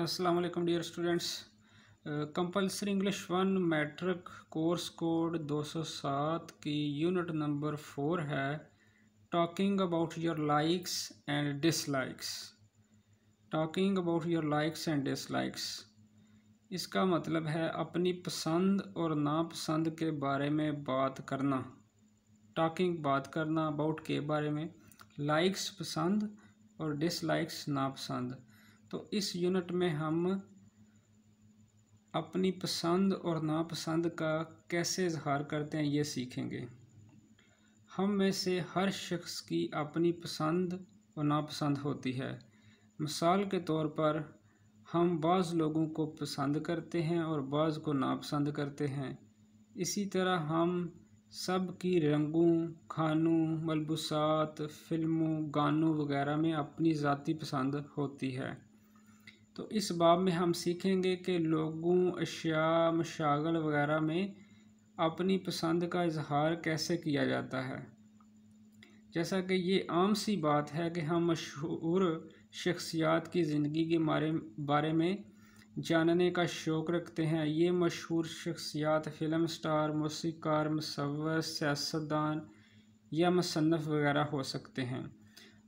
अस्सलाम वालेकुम dear students compulsory English one matric course code 207 की यूनिट नंबर फोर है talking about your likes and dislikes talking about your likes and dislikes इसका मतलब है अपनी पसंद और नापसंद के बारे में बात करना। टॉकिंग बात करना अबाउट के बारे में। लाइक्स पसंद और डिसलाइक्स नापसंद। तो इस यूनिट में हम अपनी पसंद और नापसंद का कैसे इजहार करते हैं ये सीखेंगे। हम में से हर शख्स की अपनी पसंद और नापसंद होती है। मिसाल के तौर पर हम बाज़ लोगों को पसंद करते हैं और बाज़ को नापसंद करते हैं। इसी तरह हम सब की रंगों, खानों, मलबूसात, फ़िल्मों, गानों वगैरह में अपनी ज़ाती पसंद होती है। तो इस बाब में हम सीखेंगे कि लोगों अशिया मशागल वगैरह में अपनी पसंद का इजहार कैसे किया जाता है। जैसा कि ये आम सी बात है कि हम मशहूर शख्सियात की ज़िंदगी के बारे बारे में जानने का शौक़ रखते हैं। ये मशहूर शख्सियात फ़िल्म स्टार, मौसीकार मसवर सियासतदान या मसनफ़ वगैरह हो सकते हैं।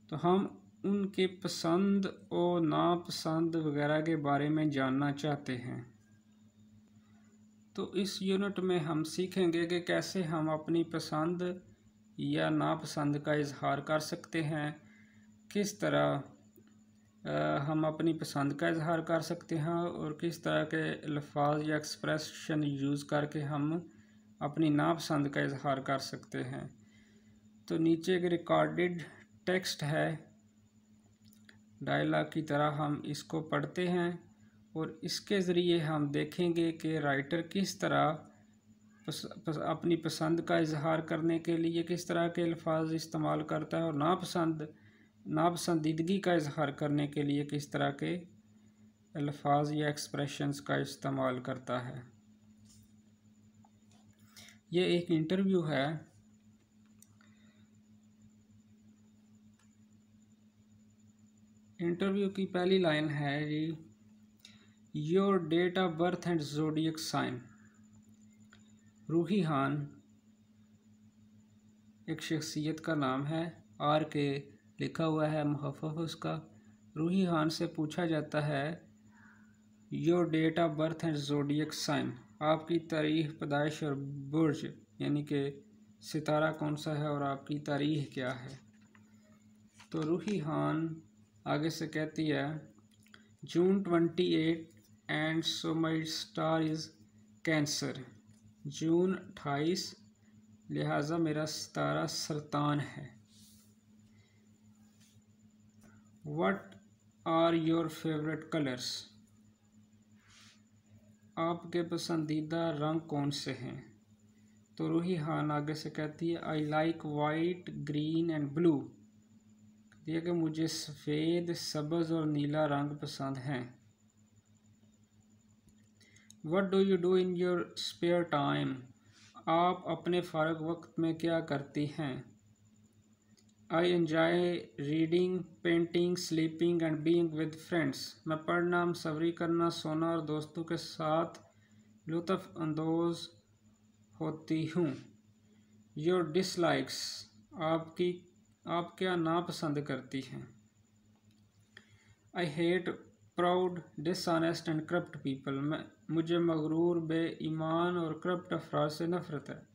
तो हम उनके पसंद और नापसंद वगैरह के बारे में जानना चाहते हैं। तो इस यूनिट में हम सीखेंगे कि कैसे हम अपनी पसंद या नापसंद का इजहार कर सकते हैं। किस तरह हम अपनी पसंद का इजहार कर सकते हैं और किस तरह के अल्फाज या एक्सप्रेशन यूज़ करके हम अपनी नापसंद का इजहार कर सकते हैं। तो नीचे एक रिकॉर्डेड टेक्स्ट है। डायलॉग की तरह हम इसको पढ़ते हैं और इसके ज़रिए हम देखेंगे कि राइटर किस तरह पस, पस, अपनी पसंद का इजहार करने के लिए किस तरह के अल्फाज इस्तेमाल करता है और नापसंद नापसंदीदगी का इजहार करने के लिए किस तरह के अल्फाज या एक्सप्रेशंस का इस्तेमाल करता है। ये एक इंटरव्यू है। इंटरव्यू की पहली लाइन है जी your date of birth and zodiac sign Roohi Khan एक शख्सियत का नाम है, आर के, लिखा हुआ है मुहफ़ उसका। रूही खान से पूछा जाता है your date of birth and zodiac sign आपकी तारीख, पैदाइश और बुर्ज, यानी कि सितारा कौन सा है और आपकी तारीख क्या है? तो रूही खान आगे से कहती है, June twenty eight and so my star is cancer जून अट्ठाईस, लिहाजा मेरा सितारा सरतान है। What are your favourite colours आपके पसंदीदा रंग कौन से हैं? तो रूही खान आगे से कहती है I like white green and blue दिया कि मुझे सफ़ेद, सब्ज़ और नीला रंग पसंद हैं। What do you do in your spare time आप अपने फ़ारग वक्त में क्या करती हैं? I enjoy reading painting sleeping and being with friends मैं पढ़ना मसवरी करना, सोना और दोस्तों के साथ लुत्फ़ अंदोज़ होती हूँ। योर डिसलाइक्स आपकी आप क्या नापसंद करती हैं? I hate proud dishonest and corrupt people मैं, मुझे मगरूर ईमान और करप्ट अफराज से नफ़रत है।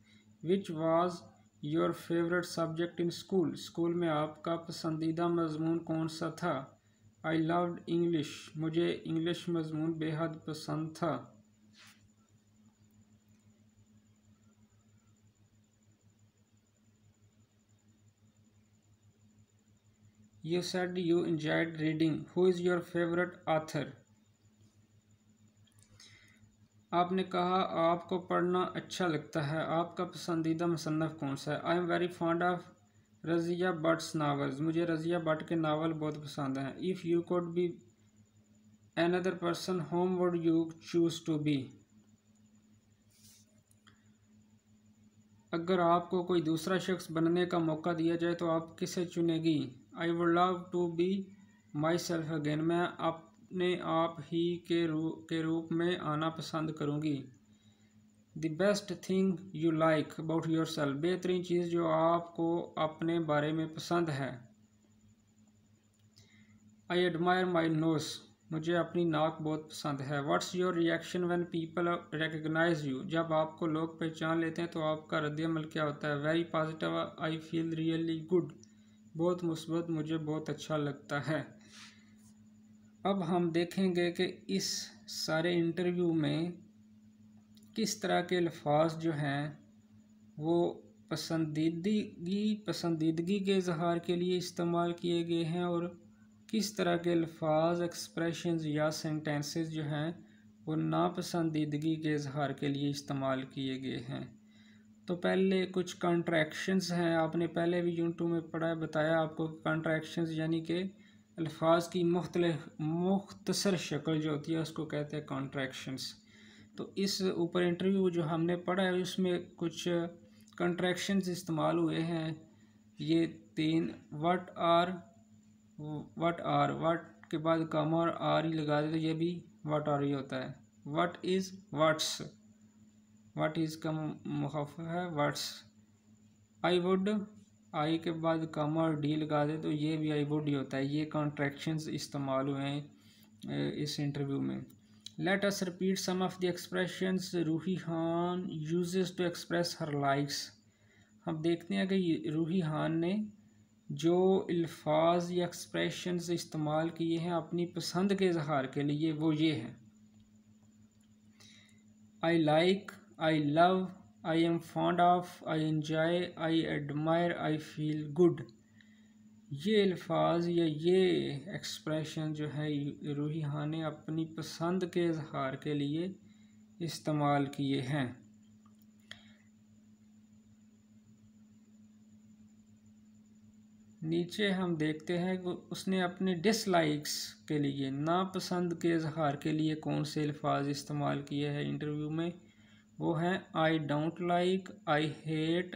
Which was your favourite subject in school school में आपका पसंदीदा मजमून कौन सा था? आई लव्ड इंग्लिश मुझे इंग्लिश मजमून बेहद पसंद था। You said you enjoyed reading. Who is your favorite author? आपने कहा, आपको पढ़ना अच्छा लगता है। आपका पसंदीदा मुसनफ़ कौन सा है? I am very fond of Razia Butt's novels मुझे रज़िया बट के नावल बहुत पसंद हैं। If you could be another person whom would you choose to be अगर आपको कोई दूसरा शख्स बनने का मौका दिया जाए तो आप किसे चुनेगी? I would love to be myself again मैं अपने आप ही के रूप के रूप में आना पसंद करूँगी। The best thing you like about yourself बेहतरीन चीज़ जो आपको अपने बारे में पसंद है। आई एडमायर माई नोस मुझे अपनी नाक बहुत पसंद है। What's your reaction when people recognise you जब आपको लोग पहचान लेते हैं तो आपका रद्दमल क्या होता है? Very positive I feel really good बहुत मुस्बत मुझे बहुत अच्छा लगता है। अब हम देखेंगे कि इस सारे इंटरव्यू में किस तरह के अल्फाज जो हैं, वो पसंदीदगी पसंदीदगी के इजहार के लिए इस्तेमाल किए गए हैं और किस तरह के अल्फाज एक्सप्रेशन या सेंटेंसेस जो हैं, वो नापसंदीदगी के इजहार के लिए इस्तेमाल किए गए हैं। तो पहले कुछ कॉन्ट्रैक्शंस हैं। आपने पहले भी यून टू में पढ़ा बताया आपको कॉन्ट्रैक्शंस यानी कि अल्फाज की मुख्तल, मुख्तसर शक्ल जो होती है, उसको कहते हैं कॉन्ट्रैक्शंस तो इस ऊपर इंटरव्यू जो हमने पढ़ा है, उसमें कुछ कॉन्ट्रैक्शंस इस्तेमाल हुए हैं। ये तीन what are what are what के बाद कम और आर ही लगा दे तो ये भी वट आर ही होता है। What is what's what is का मुखफ है वट्स आई वुड आई के बाद कम और डी लगा दे तो ये भी आई वुड ही होता है। ये कॉन्ट्रैक्शंस इस्तेमाल हुए हैं इस इंटरव्यू में। Let us repeat some of the expressions Ruhi Khan uses to express her likes हम देखते हैं कि रूही खान ने जो अल्फाज या एक्सप्रेशन इस्तेमाल किए हैं अपनी पसंद के इजहार के लिए, वो ये हैं। I like I love I am fond of I enjoy I admire I feel good ये अल्फाज या ये एक्सप्रेशन जो है रूही ने अपनी पसंद के इजहार के लिए इस्तेमाल किए हैं। नीचे हम देखते हैं कि उसने अपने डिसलाइक्स के लिए, नापसंद के इजहार के लिए कौन से अल्फाज इस्तेमाल किए हैं इंटरव्यू में। वो हैं I don't like I hate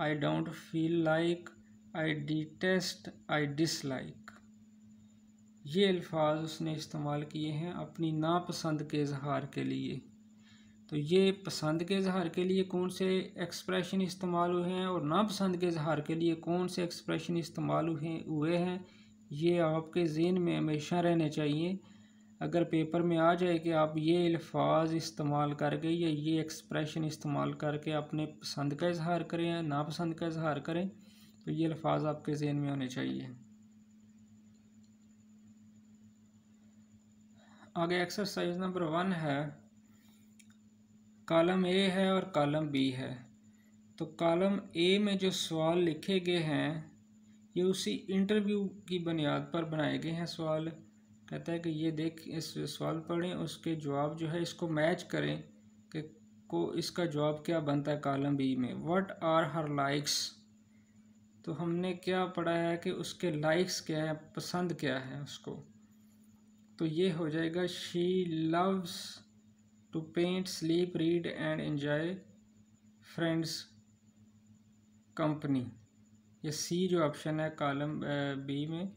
I don't feel like I detest I dislike ये अल्फाज उसने इस्तेमाल किए हैं अपनी नापसंद के इजहार के लिए। तो ये पसंद के इजहार के लिए कौन से एक्सप्रेशन इस्तेमाल हुए हैं और नापसंद के इजहार के लिए कौन से एक्सप्रेशन इस्तेमाल हुए हुए हैं, ये आपके जहन में हमेशा रहने चाहिए। अगर पेपर में आ जाए कि आप ये अल्फाज इस्तेमाल करके या ये एक्सप्रेशन इस्तेमाल करके अपने पसंद का इजहार करें या नापसंद का इजहार करें तो ये अल्फाज आपके जहन में होने चाहिए। आगे एक्सरसाइज नंबर वन है। कॉलम ए है और कॉलम बी है। तो कॉलम ए में जो सवाल लिखे गए हैं, ये उसी इंटरव्यू की बुनियाद पर बनाए गए हैं सवाल। कहता है कि ये देख, इस सवाल पढ़ें, उसके जवाब जो है इसको मैच करें कि को इसका जवाब क्या बनता है कॉलम बी में। व्हाट आर हर लाइक्स तो हमने क्या पढ़ा है कि उसके लाइक्स क्या है, पसंद क्या है उसको। तो ये हो जाएगा she loves to paint sleep read and enjoy friends company ये सी जो ऑप्शन है कॉलम बी में,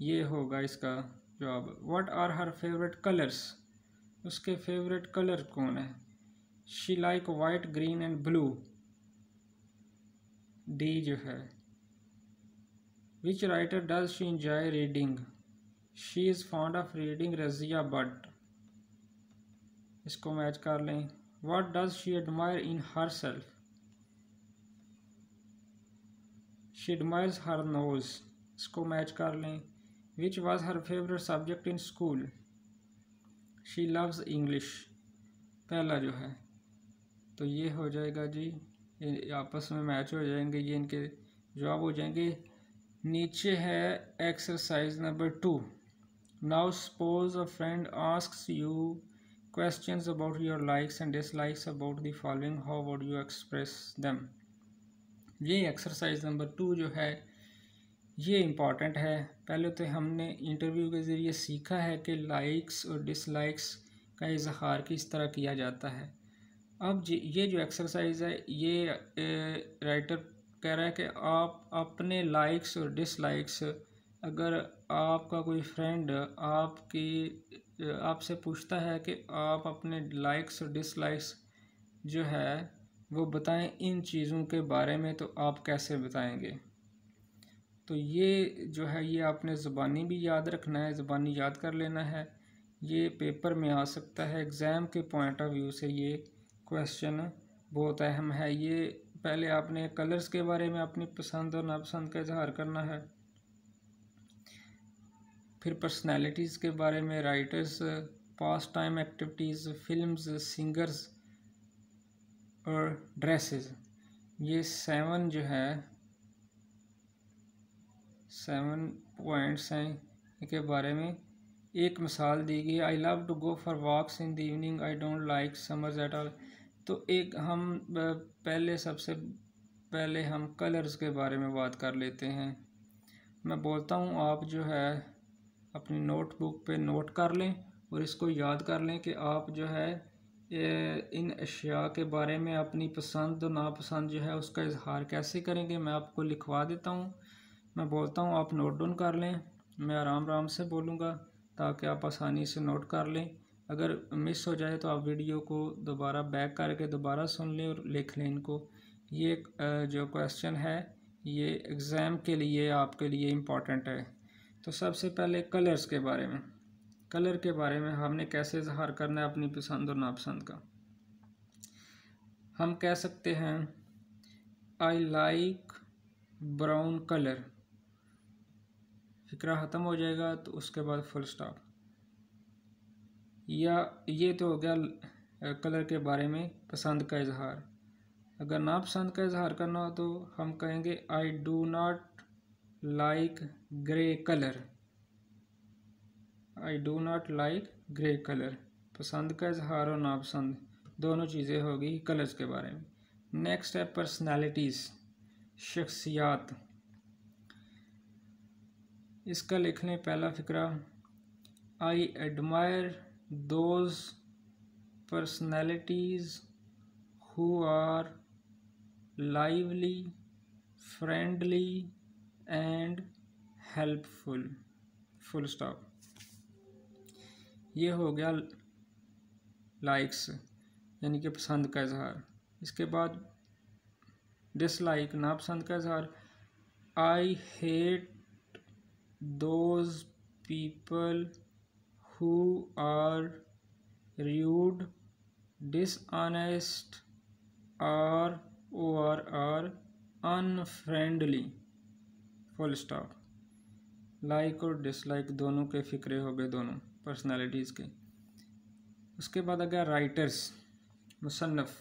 ये होगा इसका। जवाब what are her favourite colours उसके फेवरेट कलर कौन है? She like white green and blue D जो है. Which writer does she enjoy reading she is fond of reading Razia Butt इसको मैच कर लें. What does she admire in herself she admires her nose इसको match कर लें. Which was her favourite subject in school she loves English पहला जो है तो ये हो जाएगा जी आपस में मैच हो जाएँगे, ये इनके जवाब हो जाएँगे। नीचे है exercise number two now suppose a friend asks you questions about your likes and dislikes about the following, how would you express them? ये एक्सरसाइज नंबर टू जो है ये इंपॉर्टेंट है। पहले तो हमने इंटरव्यू के ज़रिए सीखा है कि लाइक्स और डिसलाइक्स का इजहार किस तरह किया जाता है। अब ये जो एक्सरसाइज है, ये राइटर कह रहा है कि आप अपने लाइक्स और डिसलाइक्स अगर आपका कोई फ्रेंड आपकी, आपसे पूछता है कि आप अपने लाइक्स और डिसलाइक्स जो है, वो बताएँ इन चीज़ों के बारे में तो आप कैसे बताएँगे? तो ये जो है, ये आपने ज़बानी भी याद रखना है, ज़बानी याद कर लेना है। ये पेपर में आ सकता है, एग्ज़ाम के पॉइंट ऑफ़ व्यू से ये क्वेश्चन बहुत अहम है। ये पहले आपने कलर्स के बारे में अपनी पसंद और नापसंद का इजहार करना है। फिर पर्सनैलिटीज़ के बारे में, writers pastime activities, films, singers और ड्रेसेस। ये सेवन जो है सेवन पॉइंट्स हैं। इनके बारे में एक मिसाल दी गई I love to go for walks in the evening I don't like summers at all तो एक हम पहले सबसे पहले हम कलर्स के बारे में बात कर लेते हैं। मैं बोलता हूँ, आप जो है अपनी नोटबुक पे नोट कर लें और इसको याद कर लें कि आप जो है इन अशिया के बारे में अपनी पसंद और नापसंद जो है उसका इजहार कैसे करेंगे। मैं आपको लिखवा देता हूँ। मैं बोलता हूँ, आप नोट डाउन कर लें। मैं आराम आराम से बोलूँगा ताकि आप आसानी से नोट कर लें। अगर मिस हो जाए तो आप वीडियो को दोबारा बैक करके दोबारा सुन लें और लिख लें इनको। ये जो क्वेश्चन है, ये एग्ज़ाम के लिए, आपके लिए इंपॉर्टेंट है। तो सबसे पहले कलर्स के बारे में। कलर के बारे में हमने कैसे इजहार करना है अपनी पसंद और नापसंद का? हम कह सकते हैं आई लाइक ब्राउन कलर फिक्रा ख़त्म हो जाएगा तो उसके बाद फुल स्टॉप या ये तो हो गया कलर के बारे में पसंद का इजहार. अगर नापसंद का इजहार करना हो तो हम कहेंगे I do not like grey colour I do not like grey colour पसंद का इजहार और नापसंद, दोनों चीज़ें होगी कलर्स के बारे में. नेक्स्ट है पर्सनालिटीज़ शख्सियात. इसका लिख लें पहला फिक्रा I admire those personalities who are lively friendly and helpful full stop ये हो गया लाइक्स यानी कि पसंद का इजहार। इसके बाद डिसलाइक नापसंद का इजहार। I hate those people who are rude, dishonest, or or are unfriendly. Full stop like और डिसलाइक दोनों के फिक्रे हो गए दोनों पर्सनालिटीज़ के। उसके बाद आ गया राइटर्स मुसन्फ़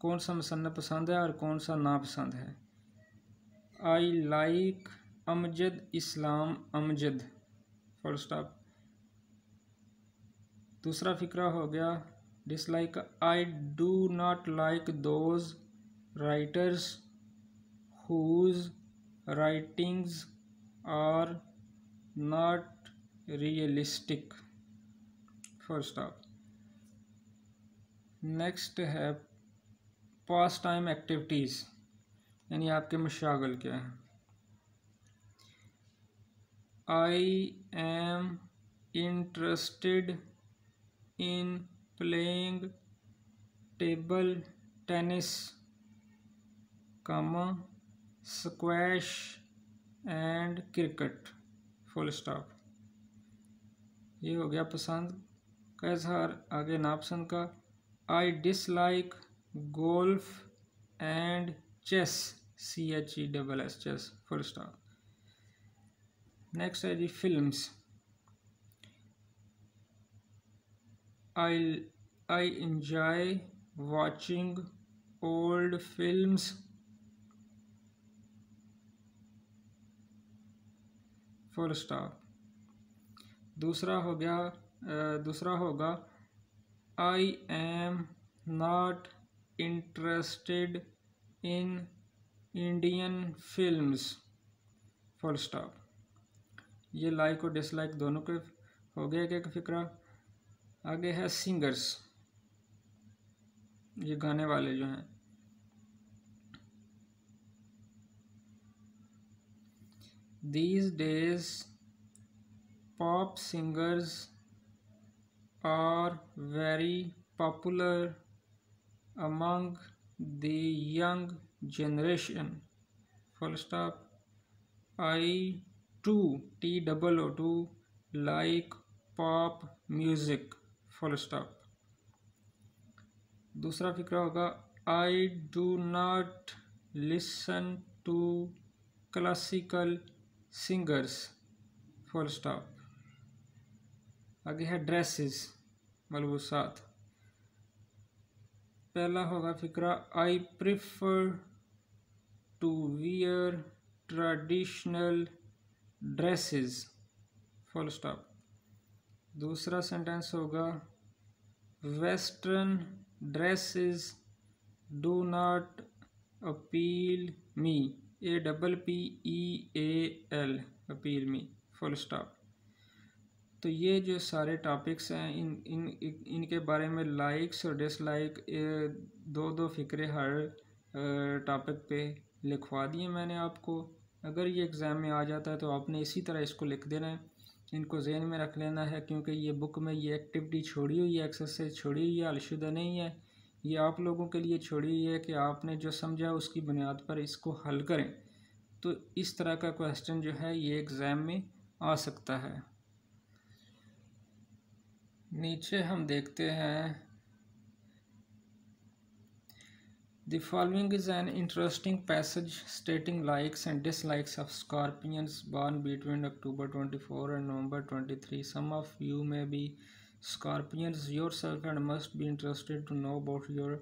कौन सा मुसन्फ़ पसंद है और कौन सा नापसंद है? I like Amjad Islam Amjad full stop दूसरा फिक्रा हो गया dislike I do not like those writers whose writings are not realistic full stop next है पास टाइम एक्टिविटीज़ यानी आपके मशागल क्या हैं। I am interested in playing table tennis, comma, squash and cricket full stop ये हो गया पसंद. का इजहार आगे नापसंद का. I dislike golf and chess C H E double S chess full stop next है G films I I enjoy watching old films full stop दूसरा हो गया दूसरा होगा I am not interested in Indian films full stop ये like और dislike दोनों के हो गया क्या फिक्रा। आगे है सिंगर्स ये गाने वाले जो हैं। These days pop singers are very popular among the young generation full stop I too, T double O too like pop music full stop. दूसरा फिक्रा होगा I do not listen to classical singers full stop. आगे है dresses मलबूसात पहला होगा फिक्रा I prefer to wear traditional dresses full stop दूसरा sentence होगा western dresses do not appeal me A double P E A L appeal me full stop तो ये जो सारे टॉपिक्स हैं, इन इन, इनके बारे में लाइक्स और डिसलाइक दो दो फिक्रे हर टॉपिक पे लिखवा दिए मैंने आपको। अगर ये एग्ज़ाम में आ जाता है तो आपने इसी तरह इसको लिख देना है। इनको जहन में रख लेना है क्योंकि ये बुक में ये एक्टिविटी छोड़ी हुई है, एक्सरसाइज छोड़ी हुई है, अलशुदा नहीं है। ये आप लोगों के लिए छोड़ी हुई है कि आपने जो समझा उसकी बुनियाद पर इसको हल करें। तो इस तरह का क्वेश्चन जो है ये एग्ज़ाम में आ सकता है। नीचे हम देखते हैं The following is an interesting passage stating likes and dislikes of scorpions born between October 24 and November 23. Some of you may be scorpions yourself and must be interested to know about your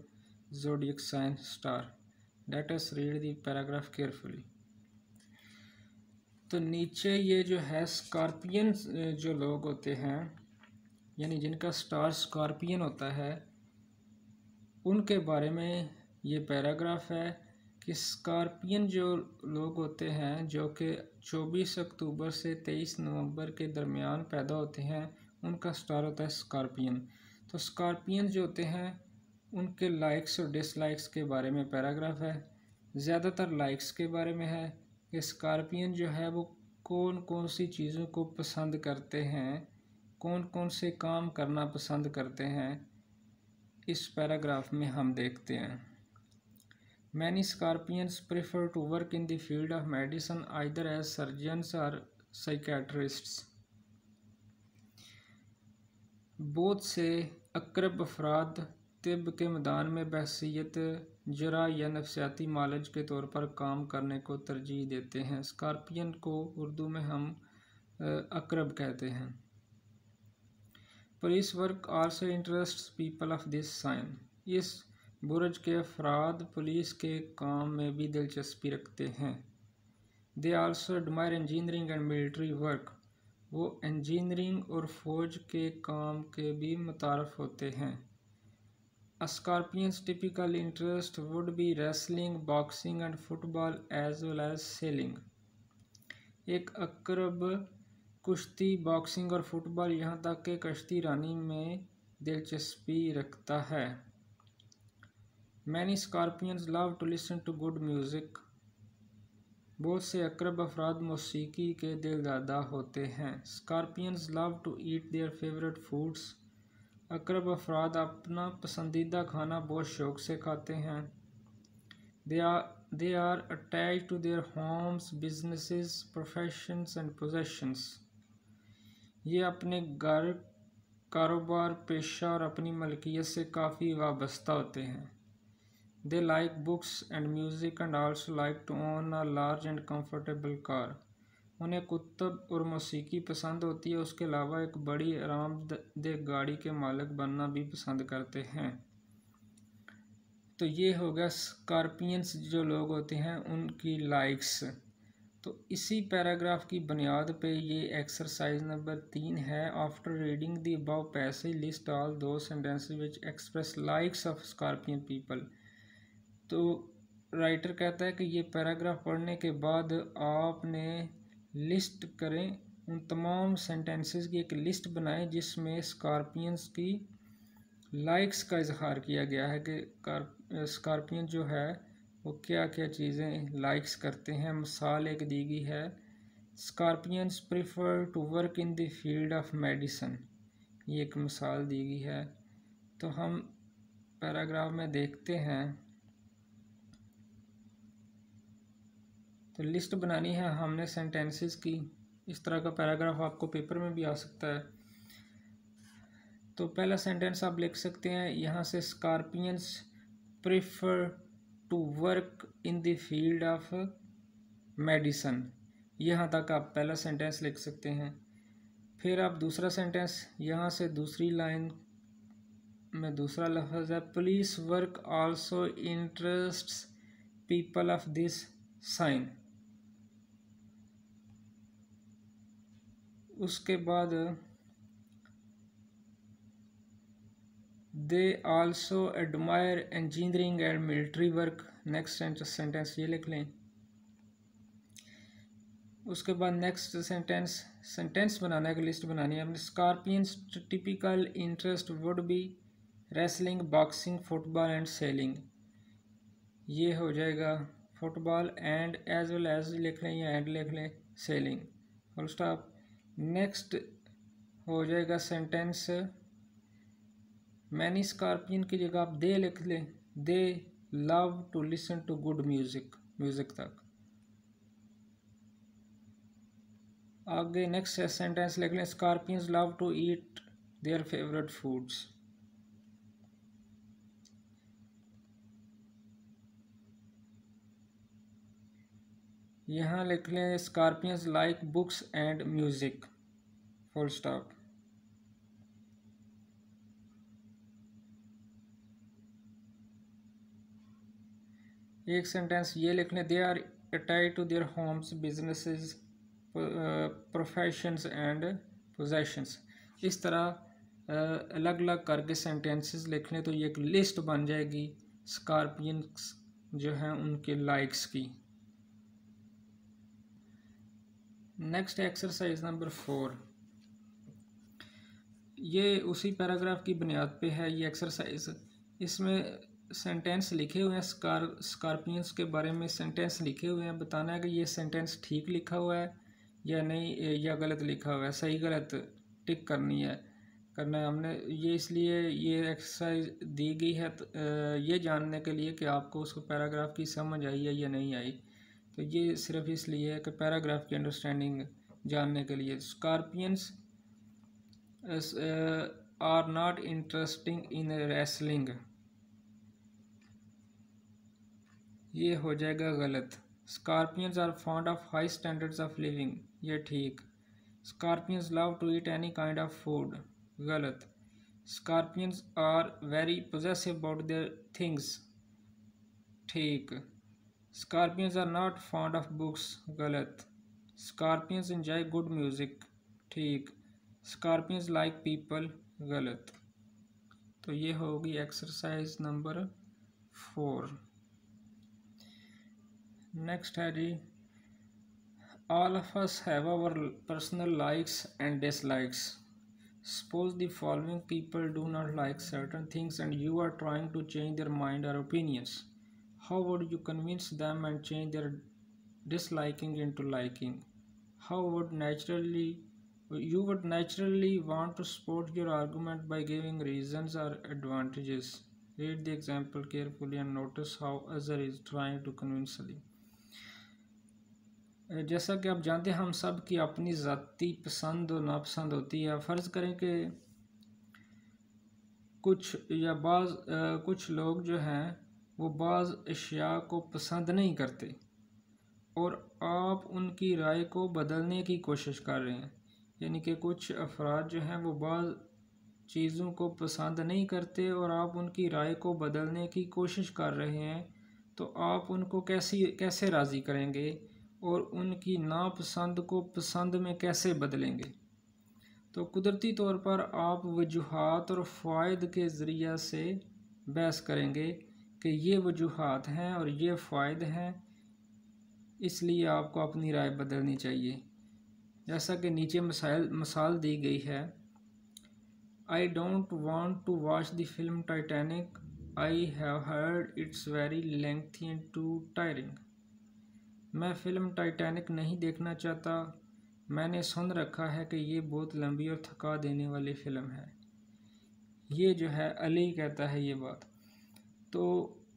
zodiac sign star. Let us read the paragraph carefully. तो नीचे ये जो है scorpion जो लोग होते हैं यानी जिनका स्टार स्कॉर्पियन होता है उनके बारे में ये पैराग्राफ है कि स्कॉर्पियन जो लोग होते हैं, जो कि 24 अक्टूबर से 23 नवंबर के दरमियान पैदा होते हैं, उनका स्टार होता है स्कॉर्पियन। तो स्कॉर्पियन जो होते हैं, उनके लाइक्स और डिसलाइक्स के बारे में पैराग्राफ है। ज़्यादातर लाइक्स के बारे में है कि स्कॉर्पियन जो है, वो कौन कौन सी चीज़ों को पसंद करते हैं कौन कौन से काम करना पसंद करते हैं, इस पैराग्राफ में हम देखते हैं। Many scorpions prefer to work in the field of medicine either as surgeons or psychiatrists. बहुत से अक्रब अफराद तिब के मैदान में बहसीत जरा या नफसियाती मालज के तौर पर काम करने को तरजीह देते हैं। स्कॉर्पियन को उर्दू में हम अक्रब कहते हैं। Police work also interest people of this sign इस बुरज के अफराद पुलिस के काम में भी दिलचस्पी रखते हैं। They also admire engineering and military work. वो इंजीनियरिंग और फौज के काम के भी मुतारफ़ होते हैं। Scorpions typical interest would be wrestling, boxing and football as well as sailing. एक अकरब कुश्ती, बॉक्सिंग और फुटबॉल यहाँ तक कि कश्ती रानी में दिलचस्पी रखता है। Many Scorpions love to listen to good music बहुत से अक्रब अफराद मौसीकी के दिलदादा होते हैं। Scorpions love to eat their favourite foods अक्रब अफराद अपना पसंदीदा खाना बहुत शौक से खाते हैं। They are they are attach to their homes businesses professions and possessions ये अपने घर, कारोबार, पेशा और अपनी मलकियत से काफ़ी वाबस्ता होते हैं। They like books and music and also like to own a large and comfortable car. उन्हें कुतब और मौसीकी पसंद होती है। उसके अलावा एक बड़ी आरामदेह गाड़ी के मालिक बनना भी पसंद करते हैं। तो ये हो गया स्कॉर्पियंस जो लोग होते हैं, उनकी लाइक्स। तो इसी पैराग्राफ की बुनियाद पे ये एक्सरसाइज नंबर तीन है। After reading the above passage, list all the sentences which express likes of Scorpion people. तो राइटर कहता है कि ये पैराग्राफ पढ़ने के बाद आपने लिस्ट करें। उन तमाम सेंटेंसेस की एक लिस्ट बनाएँ जिसमें स्कॉर्पियंस की लाइक्स का इजहार किया गया है कि स्कॉर्पियन जो है वो क्या क्या चीज़ें लाइक्स करते हैं। मिसाल एक दी गई है Scorpions prefer to work in the field of medicine ये एक मिसाल दी गई है। तो हम पैराग्राफ में देखते हैं। तो लिस्ट बनानी है, हमने सेंटेंसेस की। इस तरह का पैराग्राफ आपको पेपर में भी आ सकता है। तो पहला सेंटेंस आप लिख सकते हैं, यहाँ से Scorpions prefer to work in the field of medicine यहाँ तक आप पहला सेंटेंस लिख सकते हैं। फिर आप दूसरा सेंटेंस यहाँ से दूसरी लाइन में दूसरा लफ्ज़ है police work also interest people of this sign उसके बाद they also admire engineering and military work next sentence ये लिख लें। उसके बाद नेक्स्ट सेंटेंस सेंटेंस बनाने की लिस्ट बनानी है। हमने Scorpions typical interest would be wrestling boxing football and sailing ये हो जाएगा football and as well as लिख लें या एंड लिख लें सेलिंग फुल स्टॉप नेक्स्ट हो जाएगा सेंटेंस, मैनी स्कॉर्पियन की जगह आप दे लिख लें, they love to listen to good music music तक। आगे नेक्स्ट सेंटेंस लिख लें, Scorpions love to eat their favourite foods. यहाँ लिख लें Scorpions like books and music, full stop. एक सेंटेंस ये लिख लें they are अटाइड to their homes businesses professions and possessions इस तरह अलग अलग करके सेंटेंसेस लिख लें तो ये एक लिस्ट बन जाएगी स्कॉर्पियंस जो हैं उनके लाइक्स की। नेक्स्ट एक्सरसाइज नंबर फोर ये उसी पैराग्राफ की बुनियाद पे है ये एक्सरसाइज इसमें सेंटेंस लिखे हुए हैं स्कार स्कॉर्पियंस के बारे में सेंटेंस लिखे हुए हैं। बताना है कि ये सेंटेंस ठीक लिखा हुआ है या नहीं या गलत लिखा हुआ है। सही गलत टिक करनी है करना है हमने। ये इसलिए ये एक्सरसाइज दी गई है तो, ये जानने के लिए कि आपको उसको पैराग्राफ की समझ आई है या नहीं आई। तो ये सिर्फ़ इसलिए है कि पैराग्राफ की अंडरस्टैंडिंग जानने के लिए। Scorpions are not interesting in wrestling ये हो जाएगा गलत। Scorpions are fond of high standards of living ये ठीक। Scorpions love to eat any kind of food गलत। Scorpions are very possessive about their things ठीक। scorpions are not fond of books गलत Scorpions enjoy good music ठीक Scorpions like people गलत तो ये होगी एक्सरसाइज नंबर फोर नेक्स्ट है जी all of us have our personal likes and dislikes suppose the following people do not like certain things and you are trying to change their mind और opinions How would you convince them and change their disliking into liking how would naturally you would naturally want to support your argument by giving reasons or advantages read the example carefully and notice how other is trying to convince you जैसा कि आप जानते हैं हम सब की अपनी ज़ाती पसंद और नापसंद होती है फ़र्ज़ करें कि कुछ या बाज़ कुछ लोग जो हैं वो बाज़ अशिया को पसंद नहीं करते और आप उनकी राय को बदलने की कोशिश कर रहे हैं। यानी कि कुछ अफराद जो हैं वो बाज़ चीज़ों को पसंद नहीं करते और आप उनकी राय को बदलने की कोशिश कर रहे हैं तो आप उनको कैसी, कैसे राज़ी करेंगे और उनकी नापसंद को पसंद में कैसे बदलेंगे? तो कुदरती तौर पर आप वजूहत और फ़ायद के ज़रिया से बहस करेंगे कि ये वजूहत हैं और ये फ़ायद हैं, इसलिए आपको अपनी राय बदलनी चाहिए। जैसा कि नीचे मसाइल, मसाल दी गई है I don't want to watch the film Titanic I have heard it's very lengthy and too tiring मैं फ़िल्म टाइटैनिक नहीं देखना चाहता। मैंने सुन रखा है कि ये बहुत लंबी और थका देने वाली फ़िल्म है। ये जो है, अली कहता है ये बात। तो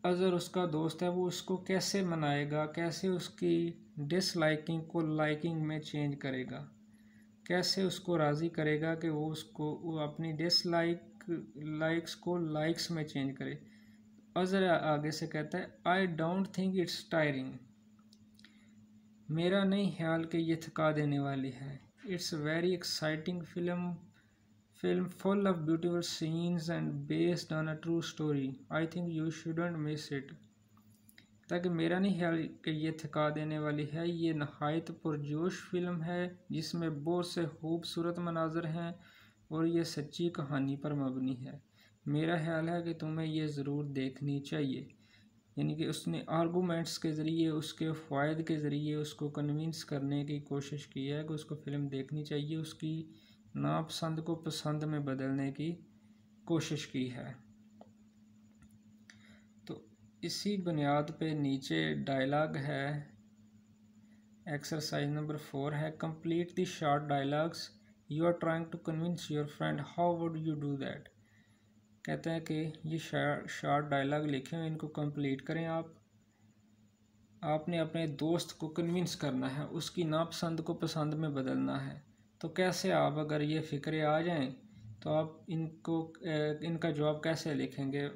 अज़र उसका दोस्त है, वो उसको कैसे मनाएगा? कैसे उसकी डिसलाइकिंग को लाइकिंग में चेंज करेगा? कैसे उसको राज़ी करेगा कि वो उसको, वो अपनी डिसलाइक लाइक्स को लाइक्स में चेंज करे? अज़र आगे से कहता है I don't think it's tiring मेरा नहीं ख्याल कि ये थका देने वाली है. It's very exciting film film full of beautiful scenes and based on a true story I think you shouldn't miss it ताकि मेरा नहीं ख्याल कि ये थका देने वाली है, ये नहायत पुरजोश फ़िल्म है, जिसमें बहुत से खूबसूरत मनाजर हैं और ये सच्ची कहानी पर मबनी है। मेरा ख्याल है कि तुम्हें ये ज़रूर देखनी चाहिए। यानी कि उसने आर्गूमेंट्स के ज़रिए, उसके फ़ायद के ज़रिए, उसको कन्विंस करने की कोशिश की है कि उसको फ़िल्म देखनी चाहिए, उसकी नापसंद को पसंद में बदलने की कोशिश की है। तो इसी बुनियाद पे नीचे डायलॉग है। एक्सरसाइज नंबर फोर है। Complete the short dialogues you are trying to convince your friend how would you do that कहते हैं कि ये शार्ट डायलॉग लिखे हुए इनको कंप्लीट करें आप। आपने अपने दोस्त को कन्विंस करना है। उसकी नापसंद को पसंद में बदलना है। तो कैसे आप अगर ये फ़िक्रे आ जाएँ तो आप इनको इनका जवाब कैसे लिखेंगे?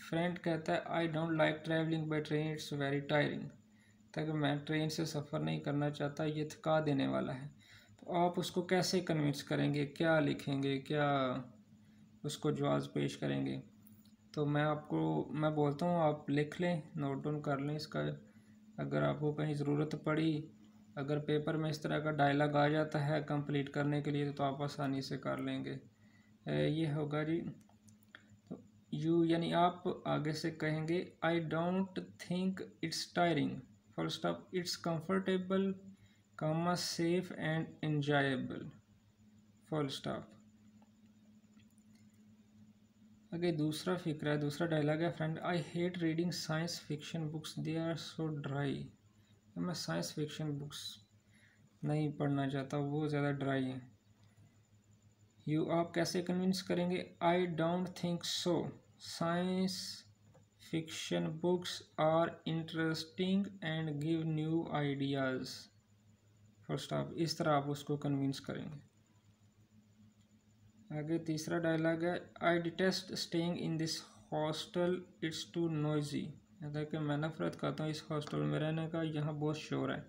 फ्रेंड कहता है I don't like travelling by train it's very tiring ताकि मैं ट्रेन से सफ़र नहीं करना चाहता, ये थका देने वाला है। तो आप उसको कैसे कन्विंस करेंगे? क्या लिखेंगे? क्या उसको जवाब पेश करेंगे? तो मैं आपको, मैं बोलता हूँ, आप लिख लें नोट डाउन कर लें इसका। अगर आपको कहीं ज़रूरत पड़ी अगर पेपर में इस तरह का डायलॉग आ जाता है कंप्लीट करने के लिए तो आप आसानी से कर लेंगे। ये होगा जी। तो यू यानी आप आगे से कहेंगे I don't think it's tiring first of it's comfortable comma safe and enjoyable full stop आगे दूसरा फ़िक्र है, दूसरा डायलॉग है friend I hate reading science fiction books they are so dry मैं साइंस फिक्शन बुक्स नहीं पढ़ना चाहता, वो ज़्यादा ड्राई है। यू आप कैसे कन्विंस करेंगे? I don't think so science fiction books are interesting and give new ideas first आप इस तरह आप उसको कन्विंस करेंगे। आगे तीसरा डायलॉग है I detest staying in this hostel it's too noisy अगर कि मैं नफरत करता हूँ इस हॉस्टल में रहने का, यहाँ बहुत शोर है।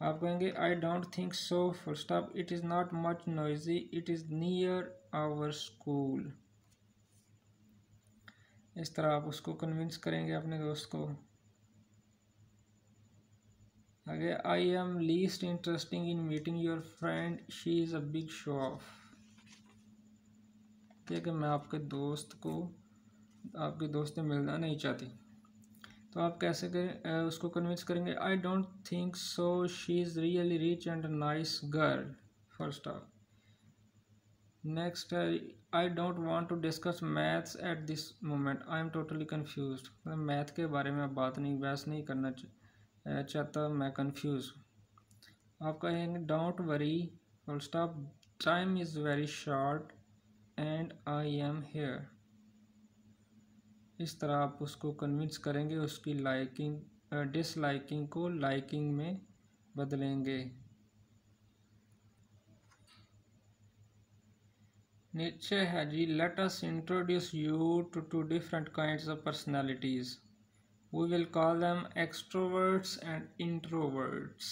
आप कहेंगे I don't think so full stop it is not much noisy it is near our school इस तरह आप उसको कन्विंस करेंगे अपने दोस्त को। आगे I am least interesting in meeting your friend she is a big show off क्या कि मैं आपके दोस्त को, आपके दोस्त से मिलना नहीं चाहती। तो आप कैसे करें उसको कन्विंस करेंगे? I don't think so she is really rich and nice girl first of next I don't want to discuss maths at this moment I am totally confuse math के बारे में बात नहीं बहस नहीं करना चाहता, मैं कन्फ्यूज़ आप कहेंगे don't worry full stop time is very short and I am here इस तरह आप उसको कन्विंस करेंगे, उसकी लाइकिंग डिसलाइकिंग को लाइकिंग में बदलेंगे। नीचे है जी let us introduce you to two different kinds of personalities we will call them extroverts and introverts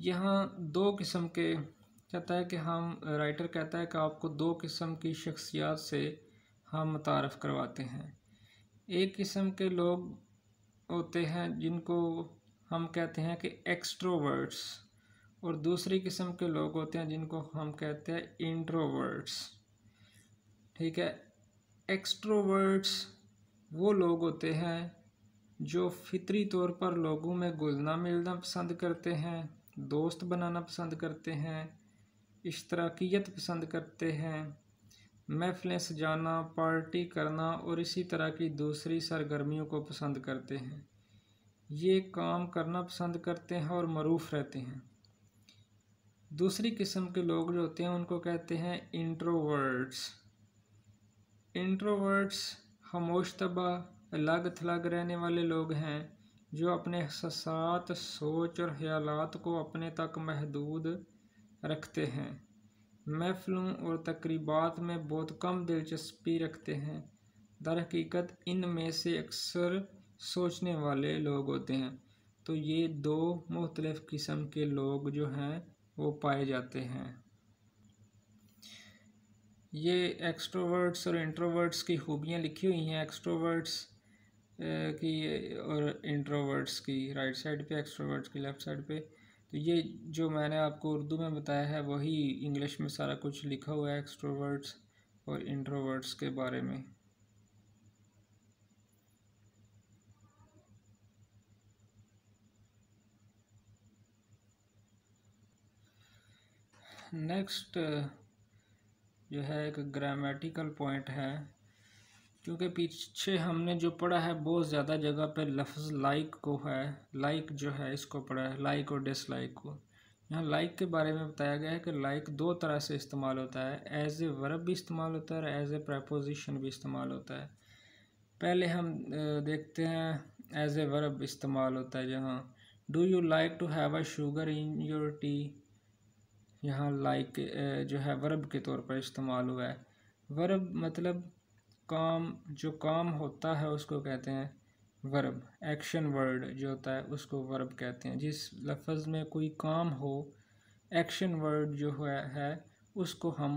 यहाँ दो किस्म के, कहता है कि हम राइटर कहता है कि आपको दो किस्म की शख्सियात से हम मुतारफ़ करवाते हैं। एक किस्म के लोग होते हैं जिनको हम कहते हैं कि एक्सट्रोवर्ड्स और दूसरी किस्म के लोग होते हैं जिनको हम कहते हैं इंट्रोवर्ड्स ठीक है? एक्सट्रोवर्ड्स वो लोग होते हैं जो फितरी तौर पर लोगों में घुलना मिलना पसंद करते हैं, दोस्त बनाना पसंद करते हैं, इश्तराकियत पसंद करते हैं महफिलें सजाना पार्टी करना और इसी तरह की दूसरी सरगर्मियों को पसंद करते हैं। ये काम करना पसंद करते हैं और मरूफ रहते हैं। दूसरी किस्म के लोग जो होते हैं, उनको कहते हैं इंट्रोवर्ड्स इंट्रोवर्ड्स खामोश अलग थलग रहने वाले लोग हैं, जो अपने एहसास सोच और ख्यालात को अपने तक महदूद रखते हैं। महफलों और तकरीबात में बहुत कम दिलचस्पी रखते हैं। दर हकीकत इनमें से अक्सर सोचने वाले लोग होते हैं। तो ये दो मुख्तलिफ़ किस्म के लोग जो हैं, वो पाए जाते हैं। ये एक्सट्रोवर्ड्स और इंट्रोवर्ड्स की खूबियाँ लिखी हुई हैं। एक्सट्रोवर्ड्स की और इंट्रोवर्ड्स की, राइट साइड पे एक्सट्रोवर्ड्स की लेफ़्ट साइड पे। तो ये जो मैंने आपको उर्दू में बताया है, वही इंग्लिश में सारा कुछ लिखा हुआ है एक्सट्रोवर्ड्स और इंट्रोवर्ड्स के बारे में। नेक्स्ट जो है एक ग्रामेटिकल पॉइंट है। क्योंकि पीछे हमने जो पढ़ा है, बहुत ज़्यादा जगह पे लफ्ज़ लाइक को है लाइक जो है इसको पढ़ा है लाइक और डिसलाइक को। यहाँ लाइक के बारे में बताया गया है कि लाइक दो तरह से इस्तेमाल होता है एज ए वर्ब भी इस्तेमाल होता है और एज ए प्रपोजिशन भी इस्तेमाल होता है। पहले हम देखते हैं एज ए वर्ब इस्तेमाल होता है जहाँ। Do you like to have a sugar in your tea यहाँ लाइक जो है वर्ब के तौर पर इस्तेमाल हुआ है। वर्ब मतलब काम जो काम होता है उसको कहते हैं वर्ब एक्शन वर्ड जो होता है उसको वर्ब कहते हैं। जिस लफ्ज़ में कोई काम हो एक्शन वर्ड जो है, है उसको हम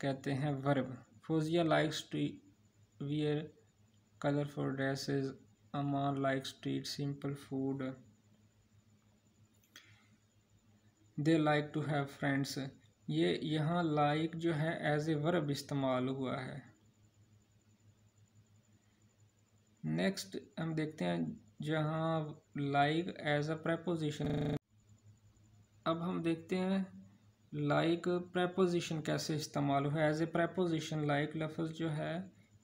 कहते हैं verb Fauzia likes to wear colourful dresses Aman like street simple food they like to have friends ये यहाँ लाइक जो है एज ए वर्ब इस्तेमाल हुआ है। नेक्स्ट हम देखते हैं जहाँ लाइक एज अ प्रपोजिशन अब हम देखते हैं लाइक प्रपोजिशन कैसे इस्तेमाल हुआ एज ए प्रपोजिशन लाइक लफ्ज़ जो है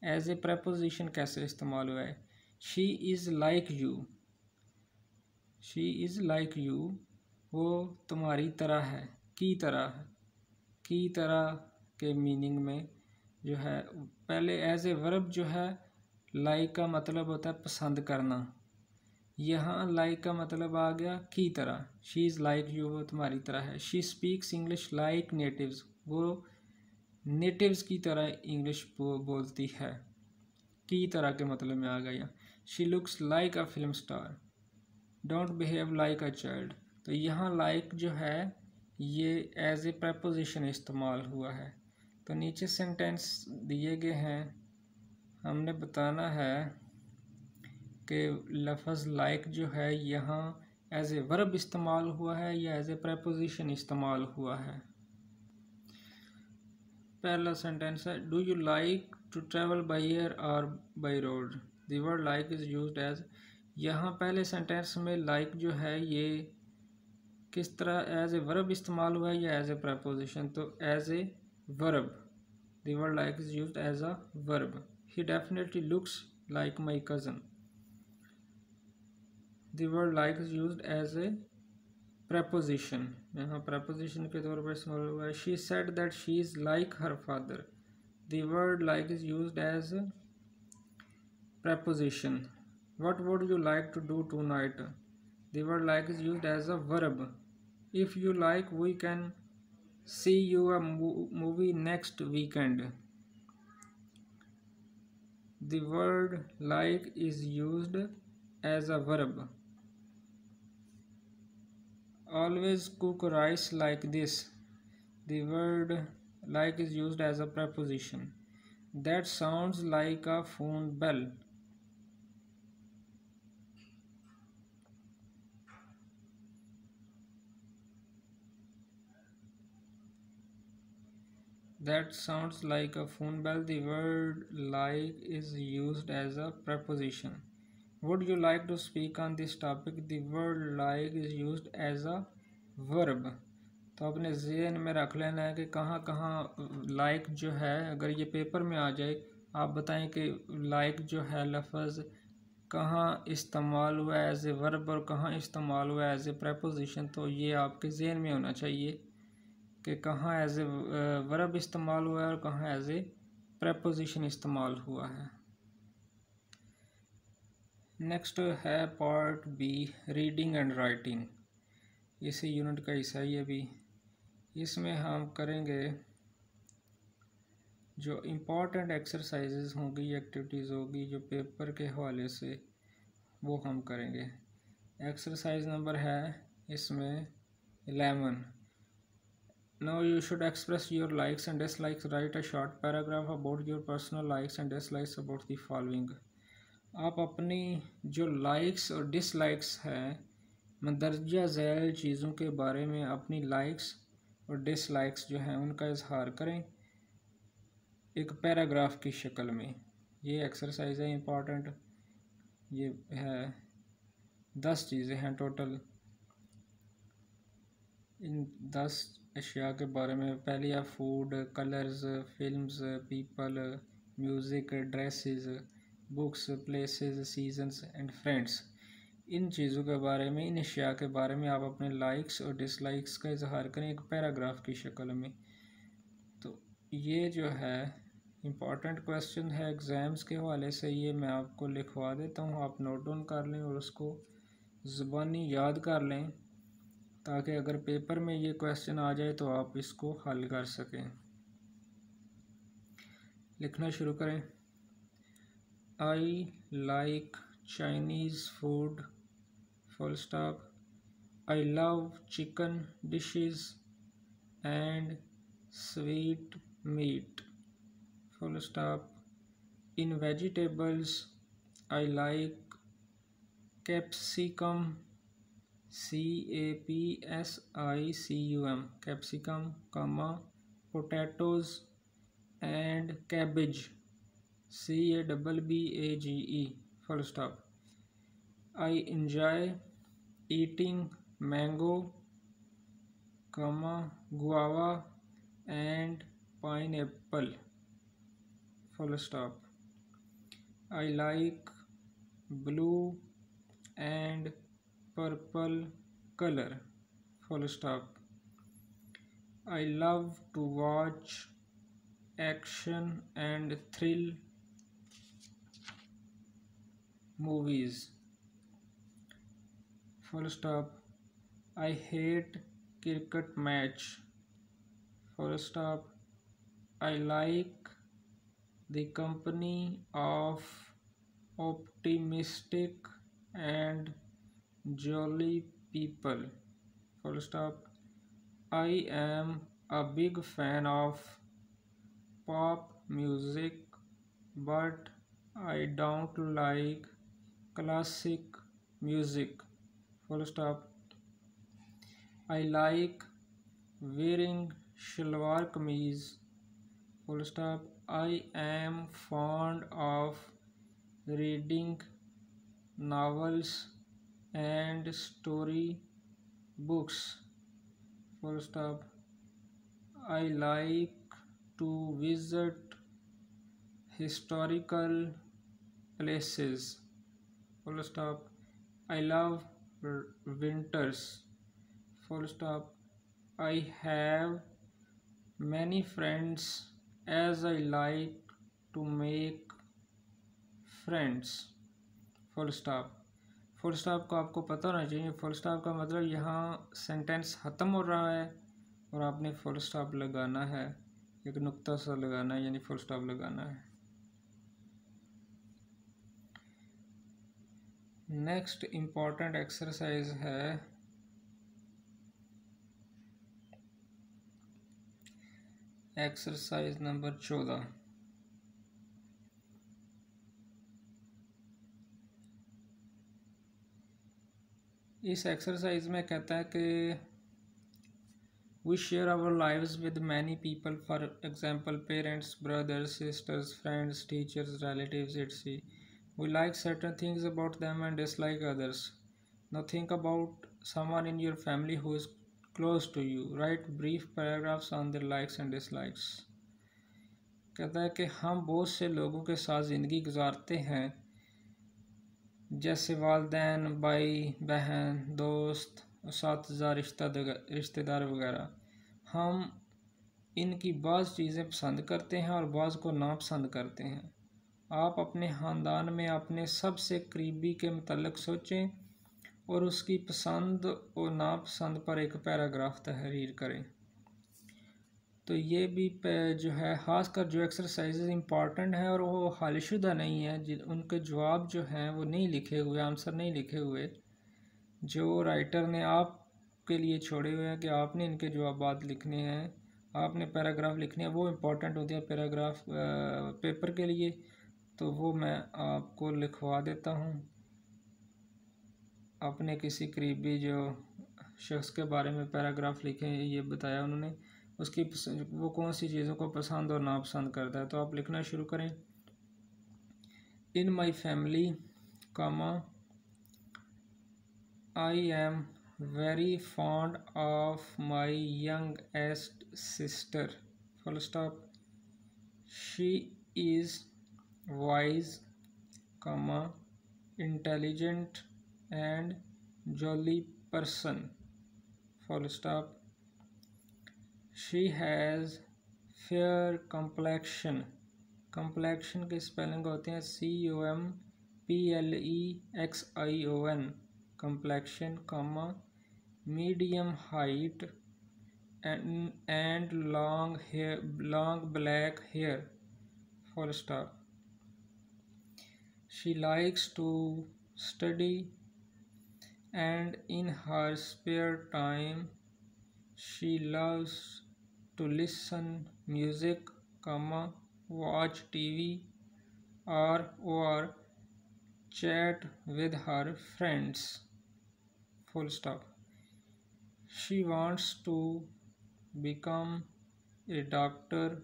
एज ए प्रपोजिशन कैसे इस्तेमाल हुआ है। She is like you she is like you वो तुम्हारी तरह है, की तरह है। की तरह के मीनिंग में जो है, पहले एज ए वर्ब जो है लाइक का मतलब होता है पसंद करना। यहाँ लाइक का मतलब आ गया की तरह। शी इज़ लाइक यू वो तुम्हारी तरह है। She speaks English like natives वो नेटिव्स की तरह इंग्लिश बो, बोलती है। की तरह के मतलब में आ गया। यहाँ she looks like a film star don't behave like a child तो यहाँ लाइक जो है ये एज ए प्रपोजिशन इस्तेमाल हुआ है। तो नीचे सेंटेंस दिए गए हैं। हमने बताना है कि लफ्ज़ लाइक जो है यहाँ एज ए वर्ब इस्तेमाल हुआ है या एज ए प्रपोजिशन इस्तेमाल हुआ है। पहला सेंटेंस है do you like to travel by air और by road the word like is use as यहाँ पहले सेंटेंस में लाइक like जो है ये किस तरह एज ए वर्ब इस्तेमाल हुआ है या एज ए प्रपोजिशन तो as a verb the word like is use as a verb he definitely looks like my cousin the word like is use as a preposition यहाँ preposition के तौर पर इस्तेमाल हुआ है she said that she is like her father the word like is use as preposition what would you like to do tonight the word like is used as a verb if you like we can see you a movie next weekend the word like is used as a verb. Always cook rice like this. The word like is used as a preposition. That sounds like a phone bell That sounds like a phone bell. The word like is used as a preposition. Would you like to speak on this topic? The word like is used as a verb. तो अपने जहन में रख लेना है कि कहाँ कहाँ लाइक जो है अगर ये पेपर में आ जाए आप बताएँ कि लाइक जो है लफ्ज़ कहाँ इस्तेमाल हुआ एज ए वर्ब और कहाँ इस्तेमाल हुआ एज ए प्रपोजिशन तो ये आपके जहन में होना चाहिए कि कहाँ एज ए वर्ब इस्तेमाल हुआ है और कहाँ एज ए प्रपोजिशन इस्तेमाल हुआ है। नेक्स्ट है part B reading and writing इसी यूनिट का हिस्सा ही अभी इसमें हम करेंगे जो इम्पोर्टेंट एक्सरसाइजेज होंगी एक्टिविटीज़ होगी, जो पेपर के हवाले से वो हम करेंगे। एक्सरसाइज नंबर है इसमें eleven Now you should express your likes and dislikes. Write a short paragraph about your personal likes and dislikes about the following. आप अपनी जो लाइक्स और डिसलाइक्स हैं मंदरजा झैल चीज़ों के बारे में अपनी लाइक्स और डिसलाइक्स जो हैं उनका इजहार करें एक पैराग्राफ की शक्ल में ये एक्सरसाइज है इंपॉर्टेंट ये है दस चीज़ें हैं टोटल इन दस अशिया के बारे में। पहले है food colours films people music dresses books places seasons and friends इन चीज़ों के बारे में, इन अशिया के बारे में आप अपने लाइक्स और डिसलाइक्स का इजहार करें एक पैराग्राफ की शक्ल में। तो ये जो है इंपॉर्टेंट क्वेश्चन है एग्ज़ाम्स के हवाले से, ये मैं आपको लिखवा देता हूँ। आप नोट डाउन कर लें और उसको ज़ुबानी याद कर लें। ताकि अगर पेपर में ये क्वेश्चन आ जाए तो आप इसको हल कर सकें। लिखना शुरू करें। I like Chinese food full stop I love chicken dishes and sweet meat full stop in vegetables I like capsicum capsicum capsicum comma potatoes and cabbage. C a double b a g e full stop. I enjoy eating mango comma guava and pineapple full stop. I like blue and purple color full stop. I love to watch action and thrill movies. Full stop. I hate cricket match. Full stop. I like the company of optimistic and jolly people. Full stop. I am a big fan of pop music but i don't like classic music. Full stop. I like wearing shalwar kameez. Full stop. I am fond of reading novels and story books. Full stop. I like to visit historical places. Full stop. I love winters. Full stop. I have many friends as i like to make friends. Full stop full stop का आपको पता होना चाहिए। Full stop का मतलब यहाँ sentence ख़त्म हो रहा है और आपने फुल स्टॉप लगाना है। एक नुक्ता सा लगाना है, यानी फुल स्टॉप लगाना है। नेक्स्ट इंपॉर्टेंट एक्सरसाइज है। एक्सरसाइज नंबर चौदह। इस एक्सरसाइज में कहता है कि we share our lives with many people for example parents brothers sisters friends teachers relatives etc we like certain things about them and dislike others no think about someone in your family who is close to you write brief paragraphs on the likes and dislikes कहता है कि हम बहुत से लोगों के साथ ज़िंदगी गुजारते हैं जैसे वालदेन भाई, बहन, दोस्त साथ रिश्ता रिश्तेदार वगैरह। हम इनकी बाज़ चीज़ें पसंद करते हैं और बाज़ को नापसंद करते हैं। आप अपने ख़ानदान में अपने सबसे करीबी के मतलब सोचें और उसकी पसंद और नापसंद पर एक पैराग्राफ तहरीर करें। तो ये भी जो है, ख़ासकर जो एक्सरसाइज इंपॉर्टेंट हैं और वो हालशुदा नहीं है उनके जवाब जो हैं वो नहीं लिखे हुए आंसर नहीं लिखे हुए, जो राइटर ने आपके लिए छोड़े हुए हैं कि आपने इनके जवाब लिखने हैं, आपने पैराग्राफ लिखने हैं, वो इंपॉर्टेंट होते हैं पैराग्राफ पेपर के लिए तो वो मैं आपको लिखवा देता हूँ। अपने किसी करीबी जो शख्स के बारे में पैराग्राफ लिखे ये बताया उन्होंने। उसकी वो कौन सी चीज़ों को पसंद और नापसंद करता है तो आप लिखना शुरू करें in my family, comma, I am very fond of my youngest sister full stop she is wise, comma, intelligent and jolly person. Full stop. She has fair complexion. complexion के स्पेलिंग होते हैं C O M P L E X I O N complexion comma medium height and and long hair long black hair full stop She likes to study and in her spare time she loves to listen music, comma, watch TV or or chat with her friends. Full stop. She wants to become a doctor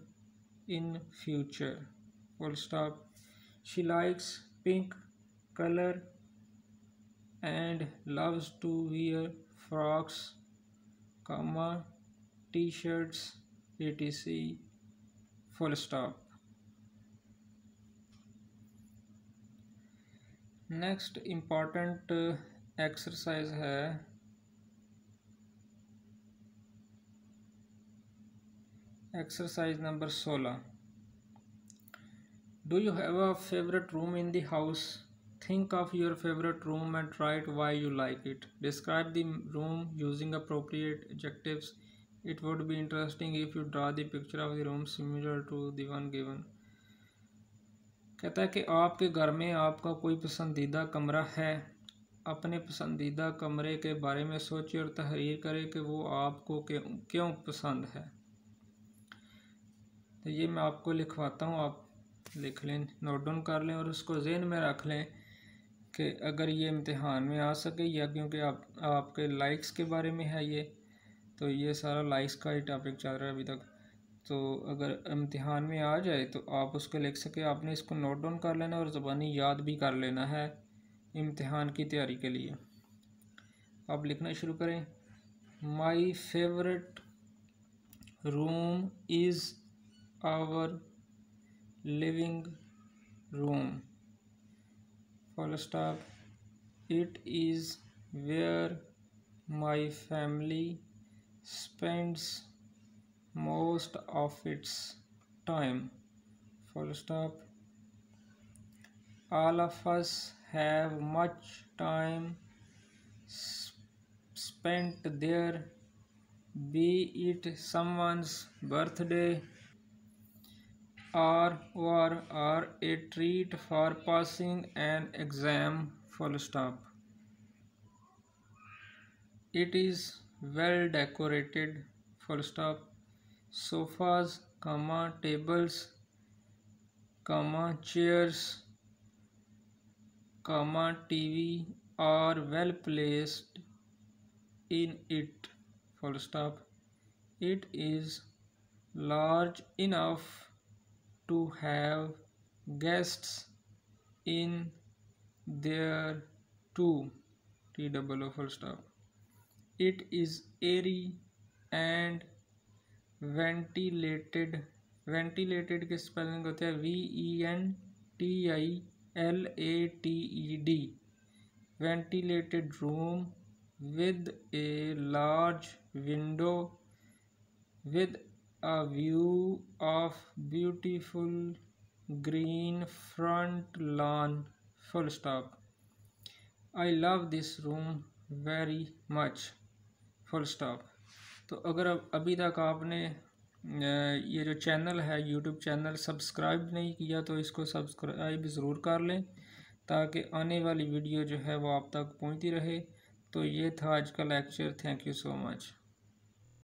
in future. Full stop. She likes pink color and loves to wear frocks comma t-shirts etc full stop next important uh, exercise है exercise number 16 do you have a favorite room in the house? Think of your favorite room and write why you like it. Describe the room using appropriate adjectives. It would be interesting if you draw the picture of the room similar to the one given. कहता है कि आपके घर में आपका कोई पसंदीदा कमरा है। अपने पसंदीदा कमरे के बारे में सोचिए और तहरीर करें कि वो आपको क्यों पसंद है। तो ये मैं आपको लिखवाता हूँ, आप लिख लें नोट डाउन कर लें और उसको जहन में रख लें कि अगर ये इम्तिहान में आ सके या क्योंकि आप, आपके लाइक्स के बारे में है ये। तो ये सारा लाइक्स का ही टॉपिक चल रहा है अभी तक। तो अगर इम्तिहान में आ जाए तो आप उसको लिख सके। आपने इसको नोट डाउन कर लेना और ज़बानी याद भी कर लेना है इम्तिहान की तैयारी के लिए। आप लिखना शुरू करें। My favourite room is our living room full stop. It is where my family spends most of its time. Full stop. All of us have much time spent there be it someone's birthday or or or a treat for passing an exam. Full stop. It is well decorated full stop. Sofas comma tables comma chairs comma tv are well placed in it full stop. It is large enough to have guests in there too. T double o full stop it is airy and ventilated ventilated के spelling होते हैं V E N T I L A T E D ventilated room with a large window with a view of beautiful green front lawn full stop I love this room very much Full stop. तो अगर अभी तक आपने ये जो channel है YouTube channel subscribe नहीं किया तो इसको सब्सक्राइब ज़रूर कर लें, ताकि आने वाली वीडियो जो है वो आप तक पहुँचती रहे। तो ये था आज का lecture. Thank you so much